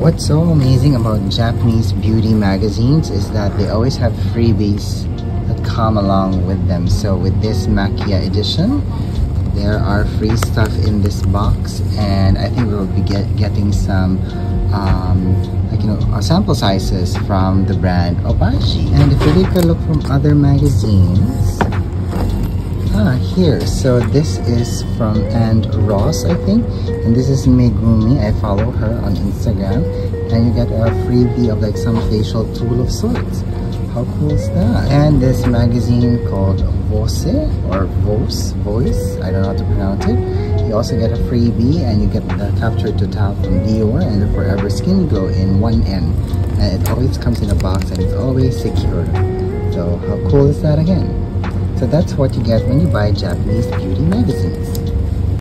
What's so amazing about Japanese beauty magazines is that they always have freebies that come along with them. So with this MAQUIA edition, there are free stuff in this box and I think we'll be get, getting some um, like you know uh, sample sizes from the brand Obagi. And if you take a look from other magazines, ah here, so this is from and Ross I think, and this is Megumi. I follow her on Instagram, and you get a freebie of like some facial tool of sorts. How cool is that? And this magazine called Voce or Vos, Voice, I don't know how to pronounce it. You also get a freebie and you get the Capture Total from Dior and the Forever Skin Glow in one end. And it always comes in a box and it's always secure. So how cool is that again? So that's what you get when you buy Japanese beauty magazines.